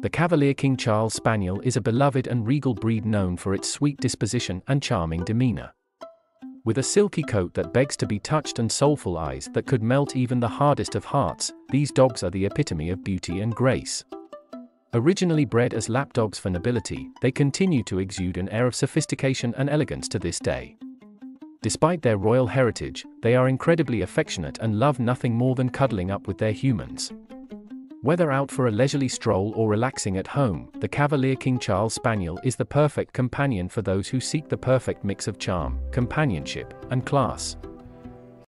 The Cavalier King Charles Spaniel is a beloved and regal breed known for its sweet disposition and charming demeanor. With a silky coat that begs to be touched and soulful eyes that could melt even the hardest of hearts, these dogs are the epitome of beauty and grace. Originally bred as lapdogs for nobility, they continue to exude an air of sophistication and elegance to this day. Despite their royal heritage, they are incredibly affectionate and love nothing more than cuddling up with their humans. Whether out for a leisurely stroll or relaxing at home, the Cavalier King Charles Spaniel is the perfect companion for those who seek the perfect mix of charm, companionship, and class.